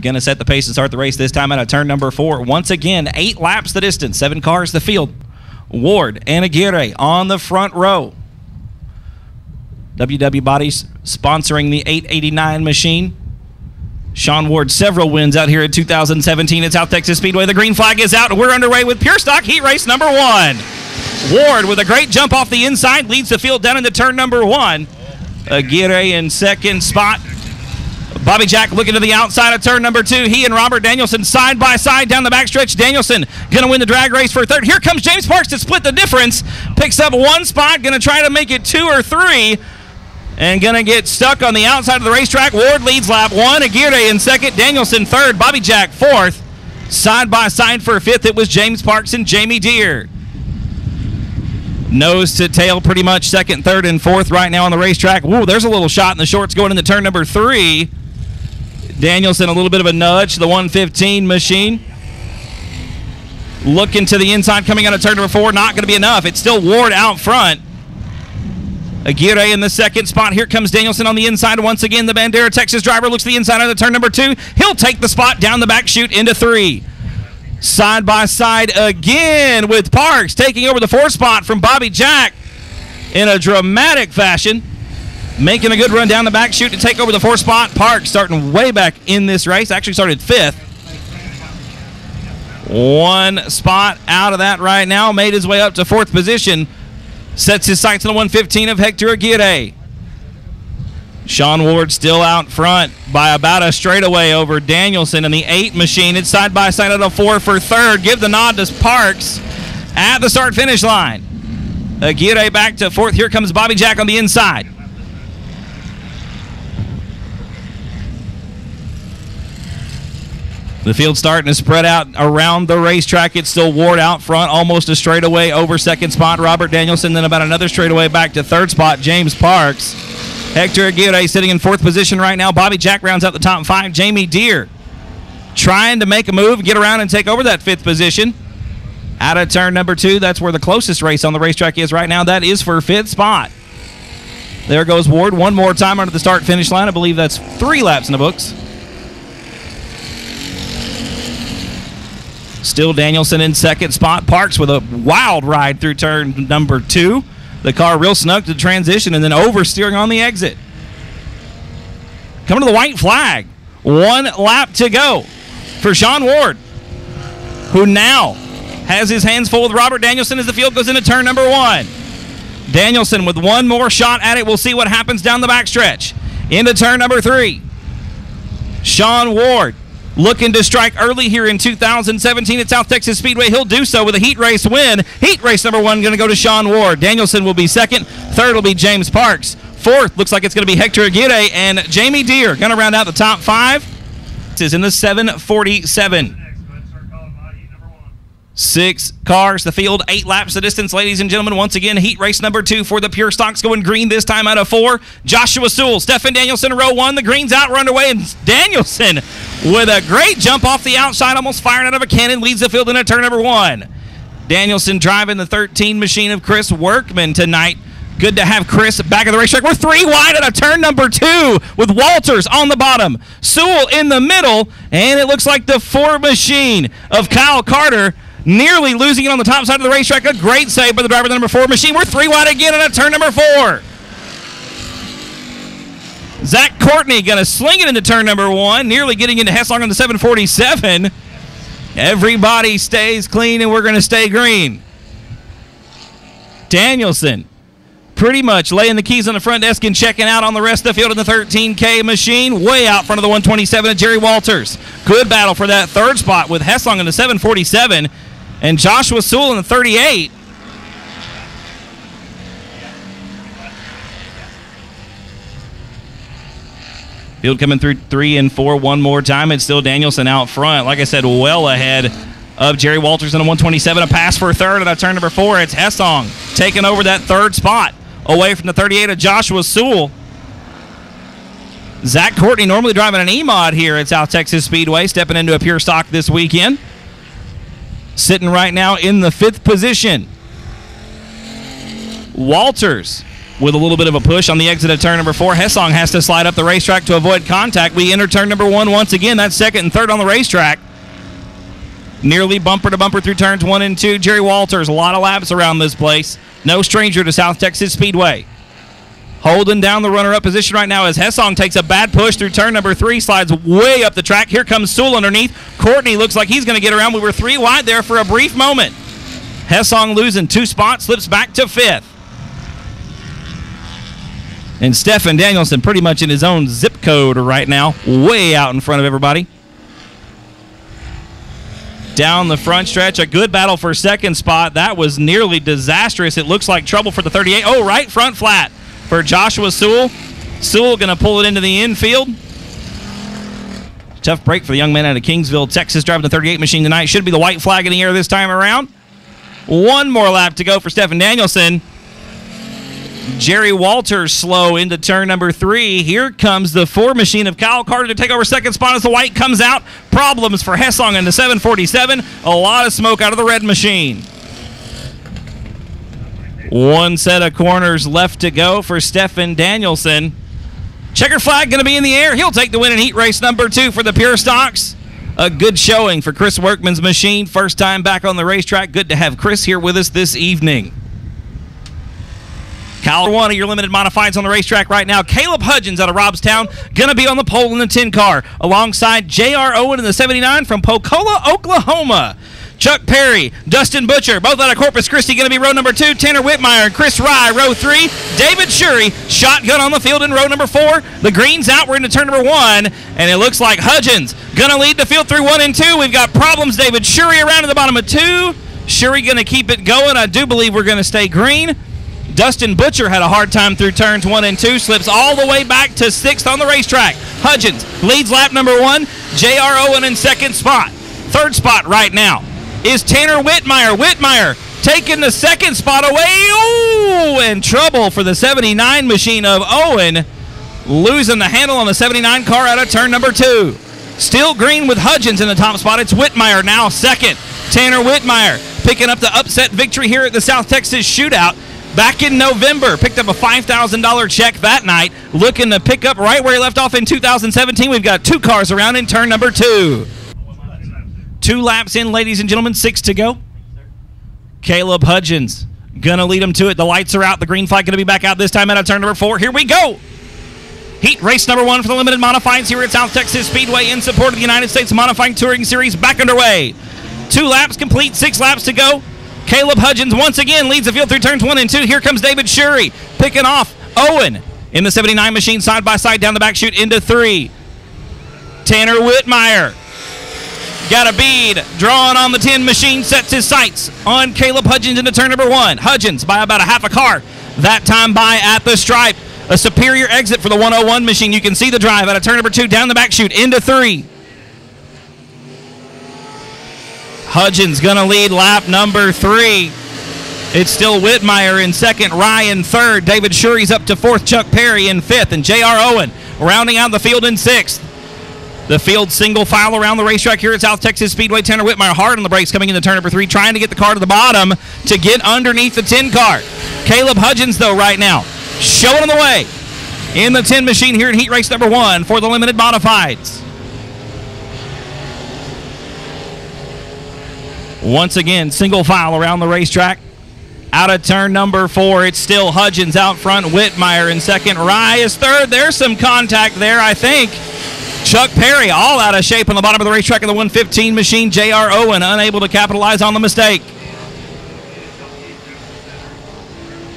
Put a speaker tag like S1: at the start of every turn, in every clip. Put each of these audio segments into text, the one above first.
S1: Going to set the pace and start the race this time out of turn number four. Once again, eight laps the distance, seven cars the field. Ward and Aguirre on the front row. WW Bodies sponsoring the 889 machine. Sean Ward, several wins out here in 2017 at South Texas Speedway. The green flag is out. We're underway with Pure Stock Heat Race number one. Ward with a great jump off the inside leads the field down into turn number one. Aguirre in second spot. Bobby Jack looking to the outside of turn number two. He and Robert Danielson side by side down the backstretch. Danielson going to win the drag race for third. Here comes James Parks to split the difference. Picks up one spot, going to try to make it two or three and going to get stuck on the outside of the racetrack. Ward leads lap one. Aguirre in second. Danielson third. Bobby Jack fourth. Side by side for fifth, it was James Parks and Jamie Deere. Nose to tail, pretty much second, third, and fourth right now on the racetrack. Ooh, there's a little shot in the shorts going into turn number three. Danielson, a little bit of a nudge, the 115 machine. Looking to the inside, coming out of turn number four, not going to be enough. It's still Ward out front. Aguirre in the second spot. Here comes Danielson on the inside. Once again, the Bandera Texas driver looks the inside of the turn number two. He'll take the spot down the back chute into three. Side by side again with Parks taking over the fourth spot from Bobby Jack in a dramatic fashion. Making a good run down the back chute to take over the fourth spot. Parks starting way back in this race. Actually started fifth. One spot out of that right now. Made his way up to fourth position. Sets his sights on the 115 of Hector Aguirre. Sean Ward still out front by about a straightaway over Danielson in the eight machine. It's side by side at a four for third. Give the nod to Parks at the start finish line. Aguirre back to fourth. Here comes Bobby Jack on the inside. The field starting to spread out around the racetrack. It's still Ward out front, almost a straightaway over second spot. Robert Danielson, then about another straightaway back to third spot. James Parks. Hector Aguirre sitting in fourth position right now. Bobby Jack rounds out the top five. Jamie Deere trying to make a move, get around and take over that fifth position. Out of turn number two, that's where the closest race on the racetrack is right now. That is for fifth spot. There goes Ward one more time under the start finish line. I believe that's three laps in the books. Still Danielson in second spot. Parks with a wild ride through turn number two. The car real snug to the transition and then oversteering on the exit. Coming to the white flag. One lap to go for Sean Ward, who now has his hands full with Robert Danielson as the field goes into turn number one. Danielson with one more shot at it. We'll see what happens down the backstretch. Into turn number three. Sean Ward looking to strike early here in 2017 at South Texas Speedway. He'll do so with a heat race win. Heat race number one going to go to Sean Ward. Danielson will be second. Third will be James Parks. Fourth looks like it's going to be Hector Aguirre and Jamie Deere going to round out the top five. This is in the 747. Six cars, the field, eight laps the distance, ladies and gentlemen. Once again, heat race number two for the Pure Stocks going green this time out of four. Joshua Sewell, Stefan Danielson, row one. The greens out, run away, and Danielson with a great jump off the outside, almost firing out of a cannon, leads the field into turn number one. Danielson driving the 13 machine of Chris Workman tonight. Good to have Chris back at the racetrack. We're three wide at a turn number two with Walters on the bottom, Sewell in the middle, and it looks like the four machine of Kyle Carter nearly losing it on the top side of the racetrack. A great save by the driver the number four machine. We're three wide again at a turn number four. Zach Courtney going to sling it into turn number one, nearly getting into Hessong on the 747. Everybody stays clean and we're going to stay green. Danielson pretty much laying the keys on the front desk and checking out on the rest of the field in the 13K machine, way out front of the 127 of Jerry Walters. Good battle for that third spot with Hessong in the 747 and Joshua Sewell in the 38. Field coming through three and four one more time. It's still Danielson out front. Like I said, well ahead of Jerry Walters in a 127. A pass for a third, and a turn number four. It's Hessong taking over that third spot away from the 38 of Joshua Sewell. Zach Courtney normally driving an E-Mod here at South Texas Speedway, stepping into a pure stock this weekend. Sitting right now in the fifth position. Walters with a little bit of a push on the exit of turn number four. Hessong has to slide up the racetrack to avoid contact. We enter turn number one once again. That's second and third on the racetrack. Nearly bumper to bumper through turns one and two. Jerry Walters, a lot of laps around this place. No stranger to South Texas Speedway. Holding down the runner up position right now as Hessong takes a bad push through turn number three, slides way up the track. Here comes Sewell underneath. Courtney looks like he's going to get around. We were three wide there for a brief moment. Hessong losing two spots, slips back to fifth. And Stefan Danielson pretty much in his own zip code right now, way out in front of everybody down the front stretch. A good battle for second spot. That was nearly disastrous. It looks like trouble for the 38. Oh, right front flat for Joshua Sewell. Sewell going to pull it into the infield. Tough break for the young man out of Kingsville, Texas, driving the 38 machine tonight. Should be the white flag in the air this time around. One more lap to go for Stefan Danielson. Jerry Walters slow into turn number three. Here comes the four machine of Kyle Carter to take over second spot as the white comes out. Problems for Hessong in the 747. A lot of smoke out of the red machine. One set of corners left to go for Stefan Danielson. Checker flag going to be in the air. He'll take the win in heat race number two for the Pure Stocks. A good showing for Chris Workman's machine. First time back on the racetrack. Good to have Chris here with us this evening. Kyle, one of your limited modifieds on the racetrack right now. Caleb Hudgens out of Robstown, going to be on the pole in the 10 car, alongside J.R. Owen in the 79 from Pocola, Oklahoma. Chuck Perry, Dustin Butcher, both out of Corpus Christi, going to be row number two. Tanner Whitmire and Chris Rye, row three. David Shuri, shotgun on the field in row number four. The green's out. We're into turn number one, and it looks like Hudgens going to lead the field through one and two. We've got problems. David Shuri around at the bottom of two. Shuri going to keep it going. I do believe we're going to stay green. Dustin Butcher had a hard time through turns one and two, slips all the way back to sixth on the racetrack. Hudgens leads lap number one. J.R. Owen in second spot. Third spot right now is Tanner Whitmire. Whitmire taking the second spot away. Ooh, and trouble for the 79 machine of Owen. Losing the handle on the 79 car out of turn number two. Still green with Hudgens in the top spot. It's Whitmire now second. Tanner Whitmire picking up the upset victory here at the South Texas Shootout back in November. Picked up a $5,000 check that night. Looking to pick up right where he left off in 2017. We've got two cars around in turn number two. Two laps in, ladies and gentlemen. Six to go. Caleb Hudgens gonna lead him to it. The lights are out. The green flag gonna be back out this time out of turn number four. Here we go. Heat race number one for the limited modifieds here at South Texas Speedway in support of the United States Modified Touring Series back underway. Two laps complete, six laps to go. Caleb Hudgens once again leads the field through turns one and two. Here comes David Shuri picking off Owen in the 79 machine side by side down the back chute into three. Tanner Whitmire got a bead drawing on the 10 machine sets his sights on Caleb Hudgens into turn number one. Hudgens by about a half a car that time by at the stripe. A superior exit for the 101 machine. You can see the drive out of turn number two down the back chute into three. Hudgens going to lead lap number three. It's still Whitmire in second, Ryan third, David Shuri's up to fourth, Chuck Perry in fifth, and J.R. Owen rounding out the field in sixth. The field single file around the racetrack here at South Texas Speedway. Tanner Whitmire hard on the brakes coming into turn number three, trying to get the car to the bottom to get underneath the 10 car. Caleb Hudgens, though, right now, showing the way in the 10 machine here in heat race number one for the limited modifieds. Once again, single file around the racetrack. Out of turn number four, it's still Hudgens out front. Whitmire in second. Rye is third. There's some contact there, I think. Chuck Perry all out of shape on the bottom of the racetrack in the 115 machine. J.R. Owen unable to capitalize on the mistake.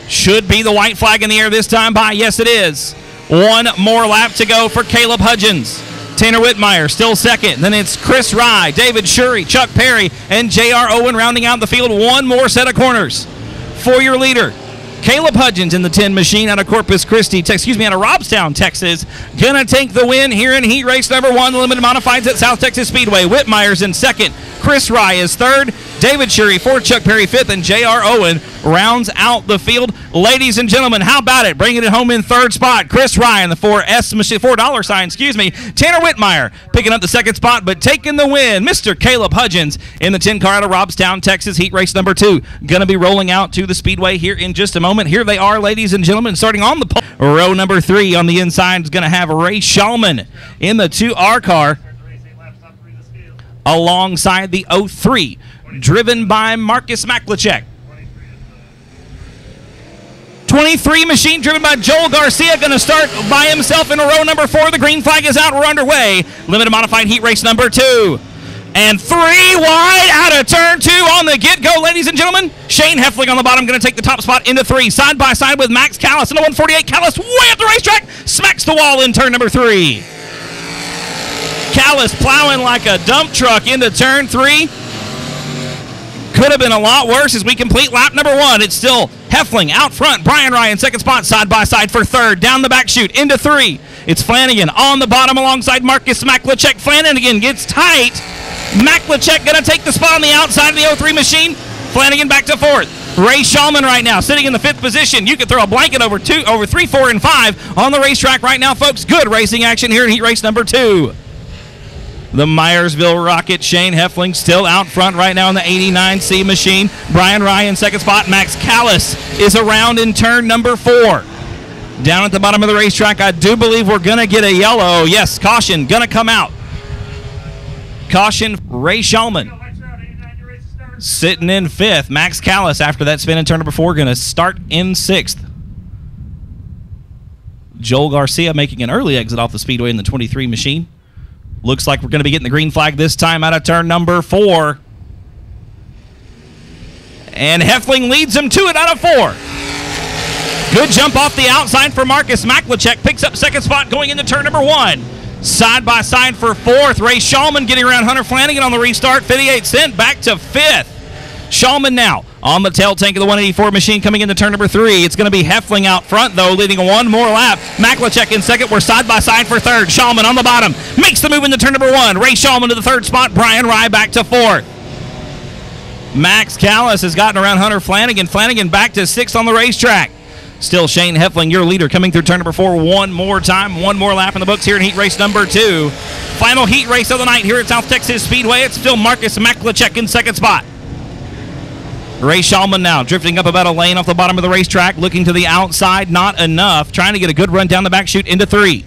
S1: Should be the white flag in the air this time by. Yes, it is. One more lap to go for Caleb Hudgens. Tanner Whitmire still second. Then it's Chris Rye, David Shuri, Chuck Perry, and J.R. Owen rounding out the field. One more set of corners for your leader. Caleb Hudgens in the 10 machine out of Corpus Christi, excuse me, out of Robstown, Texas. Gonna take the win here in heat race number one, limited modifieds at South Texas Speedway. Whitmire's in second. Chris Rye is third. David Shuri, fourth, Chuck Perry, fifth, and J.R. Owen rounds out the field. Ladies and gentlemen, how about it? Bringing it home in third spot, Chris Ryan, the four S machine, four dollar sign, excuse me. Tanner Whitmire picking up the second spot, but taking the win. Mr. Caleb Hudgens in the 10 car out of Robstown, Texas, heat race number two. Going to be rolling out to the speedway here in just a moment. Here they are, ladies and gentlemen, starting on the. Row number three on the inside is going to have Ray Shulman in the 2R car alongside the 03, driven by Marcus Maklachek. 23 machine driven by Joel Garcia going to start by himself in a row number four. The green flag is out. We're underway. Limited modified heat race number two. And three wide out of turn two on the get go, ladies and gentlemen. Shane Heffling on the bottom going to take the top spot into three. Side by side with Max Callis in the 148. Callis way up the racetrack. Smacks the wall in turn number three. Callis plowing like a dump truck into turn three. Could have been a lot worse as we complete lap number one. It's still Heffling out front. Brian Ryan, second spot, side by side for third. Down the back chute into three. It's Flanagan on the bottom alongside Marcus Maklachek. Flanagan gets tight. Maklachek going to take the spot on the outside of the 03 machine. Flanagan back to fourth. Ray Shulman right now sitting in the fifth position. You could throw a blanket over two, over three, four, and five on the racetrack right now, folks. Good racing action here in heat race number two. The Myersville Rocket, Shane Heffling still out front right now in the 89C machine. Brian Ryan, second spot. Max Callis is around in turn number four. Down at the bottom of the racetrack, I do believe we're going to get a yellow. Yes, caution, going to come out. Caution, Ray Shulman. Sitting in fifth. Max Callis, after that spin in turn number four, going to start in sixth. Joel Garcia making an early exit off the speedway in the 23 machine. Looks like we're going to be getting the green flag this time out of turn number four. And Heffling leads him to it out of four. Good jump off the outside for Marcus Maklachek. Picks up second spot going into turn number one. Side by side for fourth. Ray Shulman getting around Hunter Flanagan on the restart. 58 cent back to fifth. Shulman now on the tail tank of the 184 machine coming into turn number three. It's going to be Heffling out front, though, leading one more lap. Maklachek in second. We're side by side for third. Shulman on the bottom. Makes the move into turn number one. Ray Shulman to the third spot. Brian Rye back to fourth. Max Callis has gotten around Hunter Flanagan. Flanagan back to sixth on the racetrack. Still Shane Heffling, your leader, coming through turn number four one more time. One more lap in the books here in heat race number two. Final heat race of the night here at South Texas Speedway. It's still Marcus Maklachek in second spot. Ray Shulman now drifting up about a lane off the bottom of the racetrack, looking to the outside, not enough. Trying to get a good run down the back chute into three.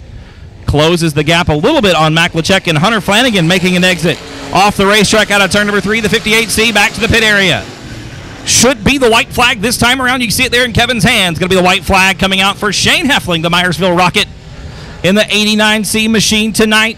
S1: Closes the gap a little bit on Maklachek and Hunter Flanagan making an exit off the racetrack out of turn number three, the 58C, back to the pit area. Should be the white flag this time around. You can see it there in Kevin's hands. Going to be the white flag coming out for Shane Heffling, the Myersville Rocket, in the 89C machine tonight.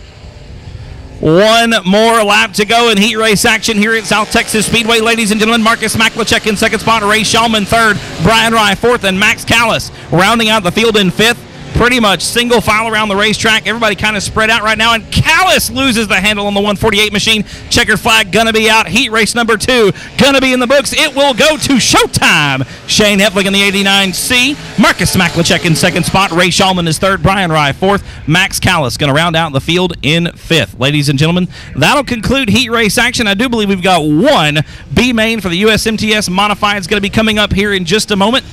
S1: One more lap to go in heat race action here at South Texas Speedway. Ladies and gentlemen, Marcus Maklachek in second spot, Ray Shulman third, Brian Rye fourth, and Max Callis rounding out the field in fifth pretty much single file around the racetrack. Everybody kind of spread out right now, and Callis loses the handle on the 148 machine. Checker flag gonna be out. Heat race number two gonna be in the books. It will go to Showtime. Shane Heffling in the 89C. Marcus Maklachek in second spot. Ray Shulman is third. Brian Rye fourth. Max Callis gonna round out the field in fifth. Ladies and gentlemen, that'll conclude heat race action. I do believe we've got one B main for the USMTS modified. It's gonna be coming up here in just a moment.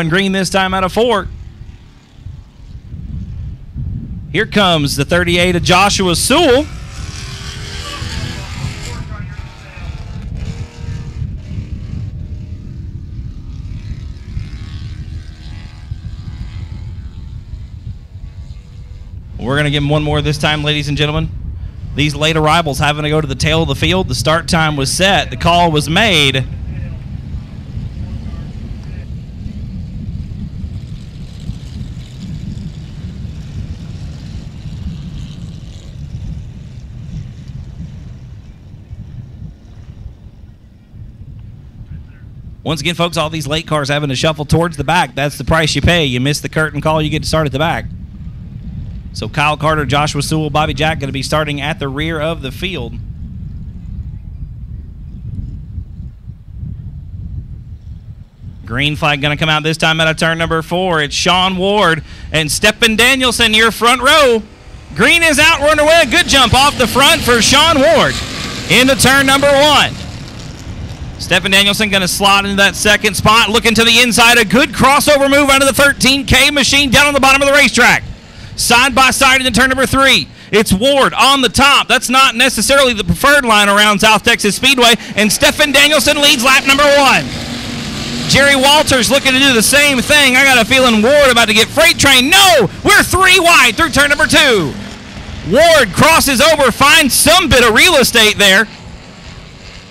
S1: And green this time out of four. Here comes the 38 of Joshua Sewell. We're going to give him one more this time, ladies and gentlemen. These late arrivals having to go to the tail of the field. The start time was set. The call was made. Once again, folks, all these late cars having to shuffle towards the back. That's the price you pay. You miss the curtain call, you get to start at the back. So Kyle Carter, Joshua Sewell, Bobby Jack going to be starting at the rear of the field. Green flag going to come out this time out of turn number four. It's Sean Ward and Stefan Danielson, your front row. Green is out. We're underway. A good jump off the front for Sean Ward into turn number one. Stefan Danielson going to slot into that second spot, looking to the inside. A good crossover move under the 13K machine down on the bottom of the racetrack. Side by side in the turn number three. It's Ward on the top. That's not necessarily the preferred line around South Texas Speedway. And Stefan Danielson leads lap number one. Jerry Walters looking to do the same thing. I got a feeling Ward about to get freight train. No, we're three wide through turn number two. Ward crosses over, finds some bit of real estate there.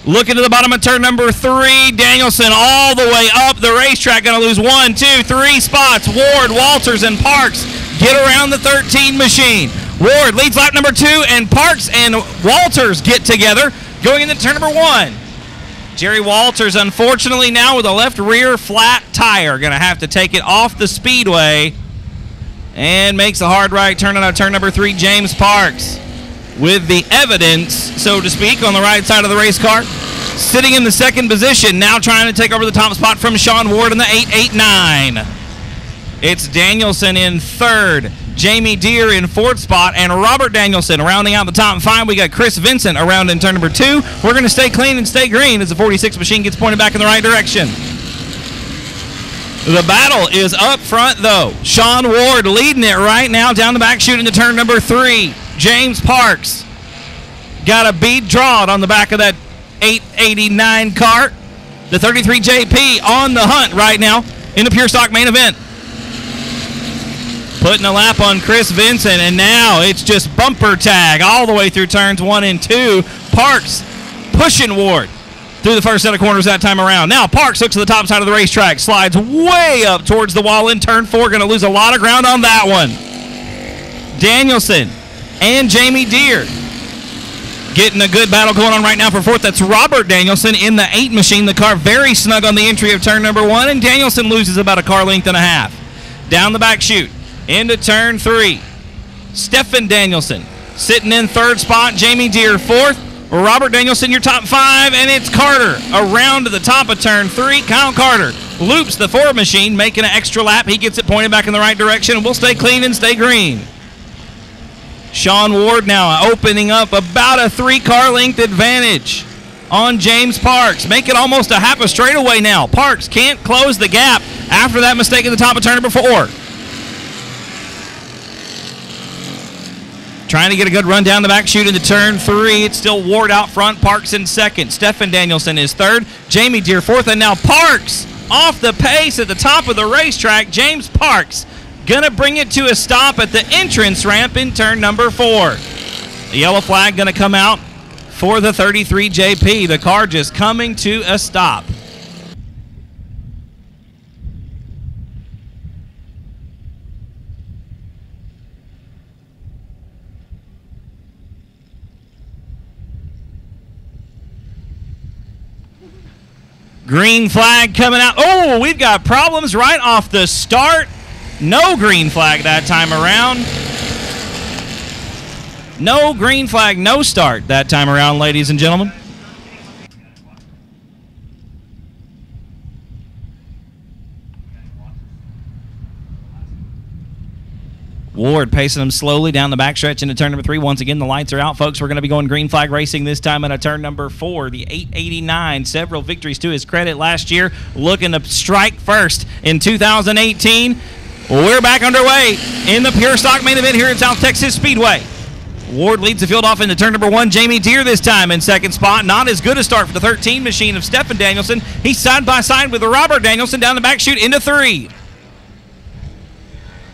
S1: Looking to the bottom of turn number three. Danielson all the way up the racetrack. Going to lose one, two, three spots. Ward, Walters, and Parks get around the 13 machine. Ward leads lap number two, and Parks and Walters get together going into turn number one. Jerry Walters, unfortunately, now with a left rear flat tire, going to have to take it off the speedway and makes a hard right turn on turn number three. James Parks with the evidence, so to speak, on the right side of the race car. Sitting in the second position, now trying to take over the top spot from Sean Ward in the 889. It's Danielson in third, Jamie Deere in fourth spot, and Robert Danielson rounding out the top five. We got Chris Vincent around in turn number two. We're going to stay clean and stay green as the 46 machine gets pointed back in the right direction. The battle is up front, though. Sean Ward leading it right now down the back, shooting to turn number three. James Parks got a bead drawn on the back of that 889 cart. The 33 JP on the hunt right now in the Pure Stock main event. Putting a lap on Chris Vincent, and now it's just bumper tag all the way through turns one and two. Parks pushing Ward through the first set of corners that time around. Now Parks looks to the top side of the racetrack, slides way up towards the wall in turn four. Going to lose a lot of ground on that one. Danielson and Jamie Deere getting a good battle going on right now for fourth. That's Robert Danielson in the eight machine. The car very snug on the entry of turn number one, and Danielson loses about a car length and a half. Down the back chute into turn three. Stefan Danielson sitting in third spot. Jamie Deere fourth. Robert Danielson, your top five, and it's Carter around to the top of turn three. Kyle Carter loops the Ford machine, making an extra lap. He gets it pointed back in the right direction, and we'll stay clean and stay green. Sean Ward now opening up about a three car length advantage on James Parks. Make it almost a half a straightaway now. Parks can't close the gap after that mistake at the top of turn number four. Trying to get a good run down the back chute into turn three. It's still Ward out front. Parks in second. Stefan Danielson is third. Jamie Deere fourth. And now Parks off the pace at the top of the racetrack. James Parks going to bring it to a stop at the entrance ramp in turn number four. The yellow flag going to come out for the 33 JP. The car just coming to a stop. Green flag coming out. Oh, we've got problems right off the start. No green flag that time around. No green flag, no start that time around, ladies and gentlemen. Ward pacing them slowly down the backstretch into turn number three. Once again, the lights are out, folks. We're going to be going green flag racing this time at a turn number four, the 889. Several victories to his credit last year. Looking to strike first in 2018. We're back underway in the Pure Stock main event here at South Texas Speedway. Ward leads the field off into turn number one. Jamie Deere this time in second spot. Not as good a start for the 13 machine of Stefan Danielson. He's side by side with Robert Danielson down the back chute into three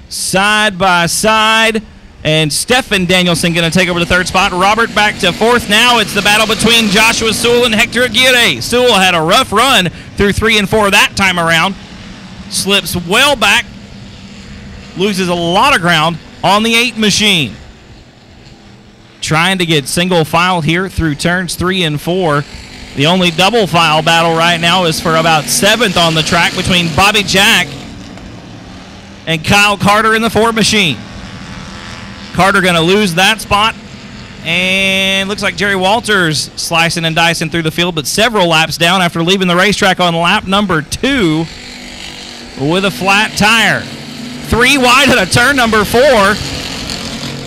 S1: side by side. And Stefan Danielson going to take over the third spot. Robert back to fourth. Now it's the battle between Joshua Sewell and Hector Aguirre. Sewell had a rough run through three and four that time around. Slips well back. Loses a lot of ground on the eight machine. Trying to get single file here through turns three and four. The only double file battle right now is for about seventh on the track between Bobby Jack and Kyle Carter in the Ford machine. Carter going to lose that spot. And looks like Jerry Walters slicing and dicing through the field, but several laps down after leaving the racetrack on lap number two with a flat tire. Three wide at a turn number four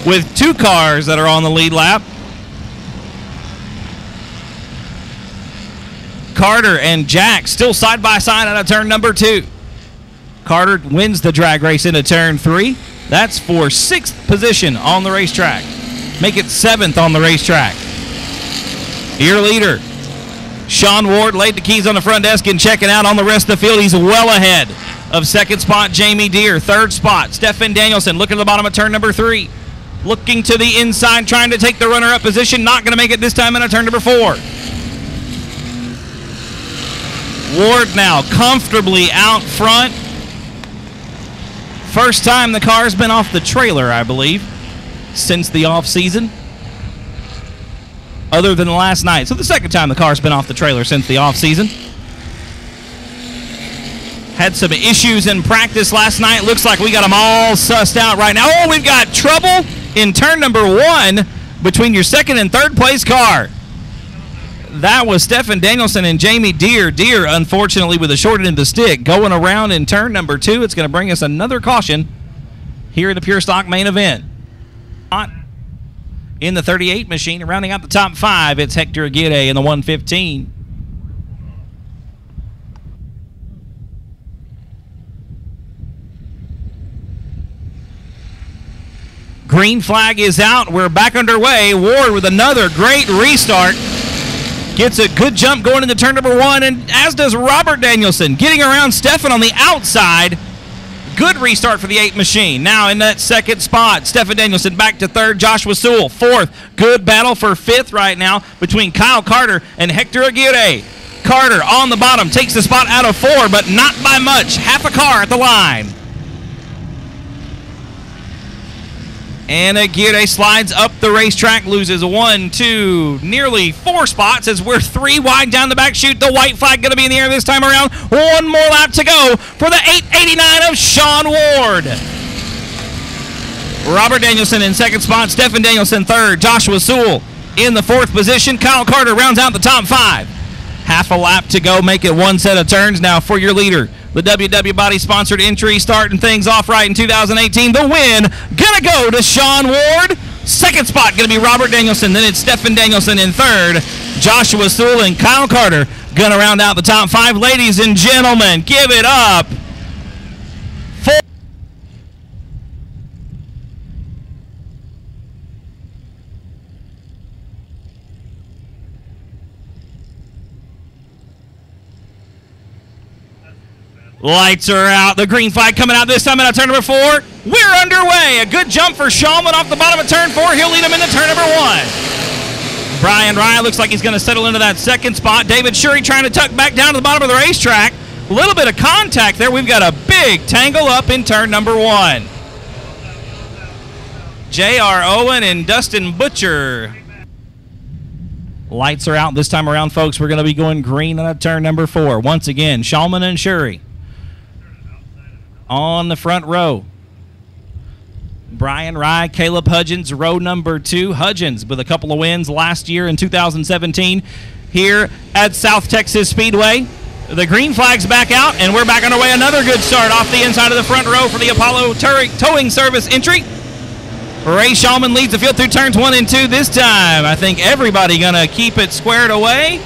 S1: with two cars that are on the lead lap. Carter and Jack still side by side out of turn number two. Carter wins the drag race into turn three. That's for sixth position on the racetrack. Make it seventh on the racetrack. Your leader, Sean Ward, laid the keys on the front desk and checking out on the rest of the field. He's well ahead of second spot, Jamie Deer. Third spot, Stefan Danielson looking at the bottom of turn number three. Looking to the inside, trying to take the runner up position. Not going to make it this time in a turn number four. Ward now comfortably out front. First time the car's been off the trailer, I believe, since the off season. Other than last night. So the second time the car's been off the trailer since the off season. Had some issues in practice last night. Looks like we got them all sussed out right now. Oh, we've got trouble in turn number one between your second and third place car. That was Stefan Danielson and Jamie Deer. Deer, unfortunately, with a short end of the stick, going around in turn number two. It's going to bring us another caution here at the Pure Stock main event. In the 38 machine, rounding out the top five, it's Hector Aguirre in the 115. Green flag is out. We're back underway. Ward with another great restart. Gets a good jump going into turn number one, and as does Robert Danielson, getting around Stefan on the outside. Good restart for the eight machine. Now in that second spot, Stefan Danielson back to third, Joshua Sewell fourth. Good battle for fifth right now between Kyle Carter and Hector Aguirre. Carter on the bottom takes the spot out of four, but not by much. Half a car at the line. And Aguirre slides up the racetrack, loses one, two, nearly four spots as we're three wide down the back chute. The white flag going to be in the air this time around. One more lap to go for the 889 of Sean Ward. Robert Danielson in second spot, Stefan Danielson third, Joshua Sewell in the fourth position. Kyle Carter rounds out the top five. Half a lap to go, make it one set of turns now for your leader the WW Body sponsored entry starting things off right in 2018. The win gonna go to Sean Ward. Second spot gonna be Robert Danielson. Then it's Stefan Danielson in third. Joshua Sewell and Kyle Carter gonna round out the top five. Ladies and gentlemen, give it up Lights are out. The green flag coming out this time out turn number four. We're underway. A good jump for Shulman off the bottom of turn four. He'll lead him into turn number one. Brian Ryan looks like he's going to settle into that second spot. David Shuri trying to tuck back down to the bottom of the racetrack. A little bit of contact there. We've got a big tangle up in turn number one. J.R. Owen and Dustin Butcher. Lights are out this time around, folks. We're going to be going green on turn number four. Once again, Shulman and Shuri on the front row. Brian Rye, Caleb Hudgens, row number two. Hudgens with a couple of wins last year in 2017 here at South Texas Speedway. The green flag's back out, and we're back on our way. Another good start off the inside of the front row for the Apollo Towing Service entry. Ray Shulman leads the field through turns one and two this time. I think everybody going to keep it squared away.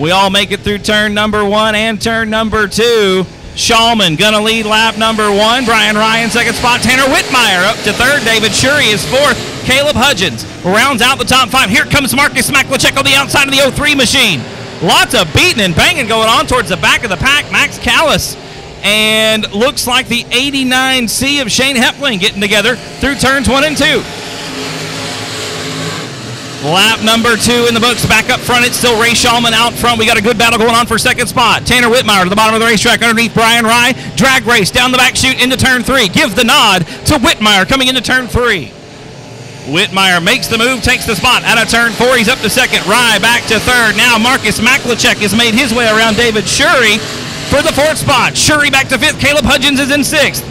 S1: We all make it through turn number one and turn number two. Shulman gonna lead lap number one. Brian Ryan second spot. Tanner Whitmire up to third. David Shuri is fourth. Caleb Hudgens rounds out the top five. Here comes Marcus Maklachek on the outside of the 03 machine. Lots of beating and banging going on towards the back of the pack. Max Callis and looks like the 89C of Shane Heffling getting together through turns one and two. Lap number two in the books. Back up front, it's still Ray Shulman out front. We got a good battle going on for second spot. Tanner Whitmire to the bottom of the racetrack underneath Brian Rye. Drag race down the back chute into turn three. Give the nod to Whitmire coming into turn three. Whitmire makes the move, takes the spot out of turn four. He's up to second. Rye back to third. Now Marcus Maklachek has made his way around David Shuri for the fourth spot. Shuri back to fifth. Caleb Hudgens is in sixth.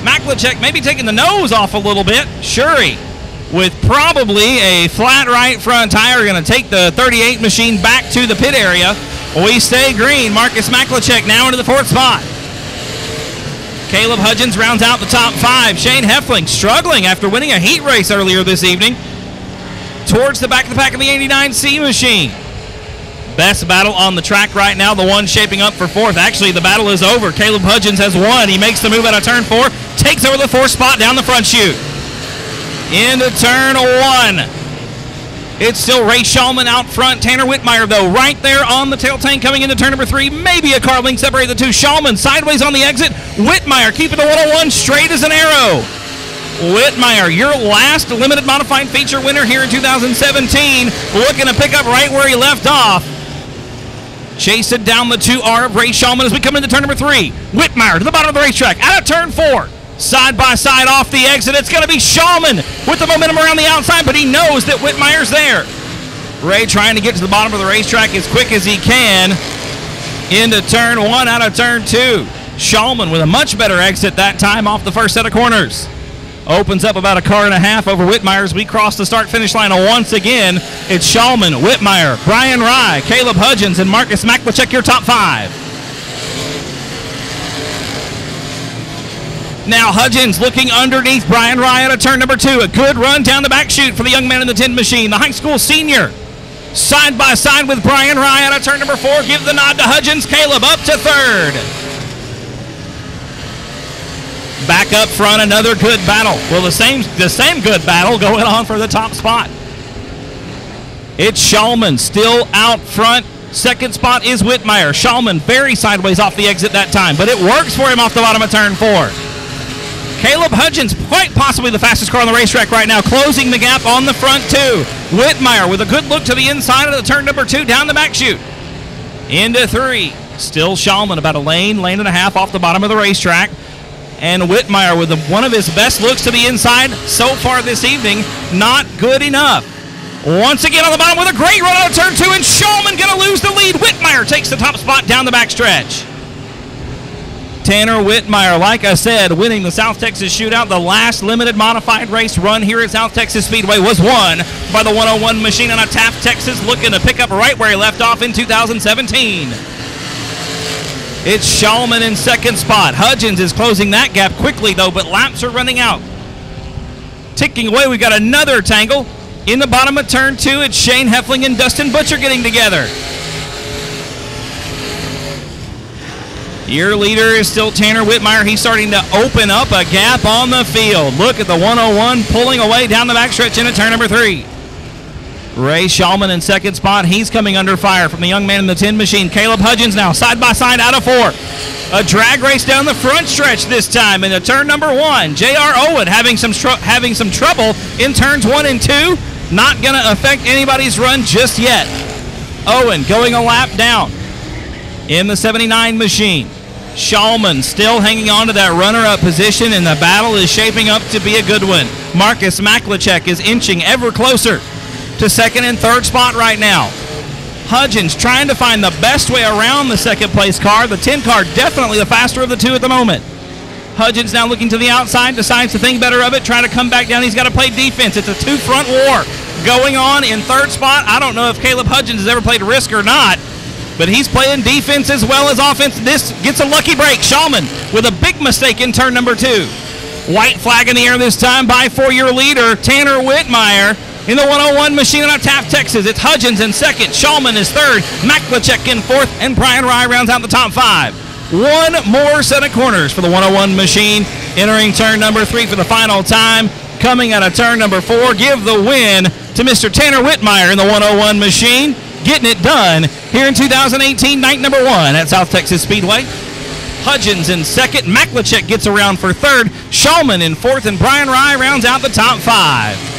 S1: Maklachek maybe taking the nose off a little bit. Shuri with probably a flat right front tire. Going to take the 38 machine back to the pit area. We stay green. Marcus Maklachek now into the fourth spot. Caleb Hudgens rounds out the top five. Shane Heffling struggling after winning a heat race earlier this evening towards the back of the pack of the 89C machine. Best battle on the track right now, the one shaping up for fourth. Actually, the battle is over. Caleb Hudgens has won. He makes the move out of turn four, takes over the fourth spot down the front chute. Into turn one. It's still Ray Shulman out front. Tanner Whitmire, though, right there on the tail tank coming into turn number three. Maybe a car link separate the two. Shulman sideways on the exit. Whitmire keeping the 101 straight as an arrow. Whitmire, your last limited modified feature winner here in 2017, looking to pick up right where he left off. Chasing down the 2R of Ray Shulman as we come into turn number three. Whitmire to the bottom of the racetrack, out of turn four. Side by side off the exit. It's going to be Shulman with the momentum around the outside, but he knows that Whitmire's there. Ray trying to get to the bottom of the racetrack as quick as he can. Into turn one, out of turn two. Shulman with a much better exit that time off the first set of corners. Opens up about a car and a half over Whitmire as we cross the start finish line once again. It's Shulman, Whitmire, Brian Rye, Caleb Hudgens, and Marcus Check your top five. Now Hudgens looking underneath Brian Ryan at turn number two. A good run down the back chute for the young man in the tin machine, the high school senior. Side by side with Brian Ryan at turn number four. Give the nod to Hudgens. Caleb up to third. Back up front, another good battle. Well, the same the same good battle going on for the top spot. It's Shulman still out front. Second spot is Whitmire. Shulman very sideways off the exit that time, but it works for him off the bottom of turn four. Caleb Hudgens, quite possibly the fastest car on the racetrack right now, closing the gap on the front two. Whitmire with a good look to the inside of the turn number two, down the back chute. Into three. Still Shulman, about a lane, lane and a half off the bottom of the racetrack. And Whitmire with one of his best looks to the inside so far this evening. Not good enough. Once again on the bottom with a great run out of turn two, and Shulman going to lose the lead. Whitmire takes the top spot down the back stretch. Tanner Whitmire, like I said, winning the South Texas Shootout. The last limited modified race run here at South Texas Speedway was won by the 101 machine out of Taft, Texas, looking to pick up right where he left off in 2017. It's Shulman in second spot. Hudgens is closing that gap quickly, though, but laps are running out. Ticking away, we've got another tangle. In the bottom of turn two, it's Shane Heffling and Dustin Butcher getting together. Your leader is still Tanner Whitmire. He's starting to open up a gap on the field. Look at the 101 pulling away down the backstretch into turn number three. Ray Shulman in second spot. He's coming under fire from the young man in the tin machine. Caleb Hudgens now side by side out of four. A drag race down the front stretch this time into turn number one. J.R. Owen having some having some trouble in turns one and two. Not going to affect anybody's run just yet. Owen going a lap down in the 79 machine. Shulman still hanging on to that runner-up position, and the battle is shaping up to be a good one. Marcus Maklachek is inching ever closer to second and third spot right now. Hudgens trying to find the best way around the second place car. The 10 car definitely the faster of the two at the moment. Hudgens now looking to the outside, decides to think better of it, trying to come back down. He's got to play defense. It's a two front war going on in third spot. I don't know if Caleb Hudgens has ever played risk or not but he's playing defense as well as offense. This gets a lucky break. Shulman with a big mistake in turn number two. White flag in the air this time by four-year leader Tanner Whitmire in the 101 machine out of Taft, Texas. It's Hudgens in second. Shulman is third. Maklachek in fourth. And Brian Rye rounds out the top five. One more set of corners for the 101 machine. Entering turn number three for the final time. Coming out of turn number four. Give the win to Mr. Tanner Whitmire in the 101 machine getting it done here in 2018, night number one at South Texas Speedway. Hudgens in second. Maklachek gets around for third. Shulman in fourth. And Brian Rye rounds out the top five.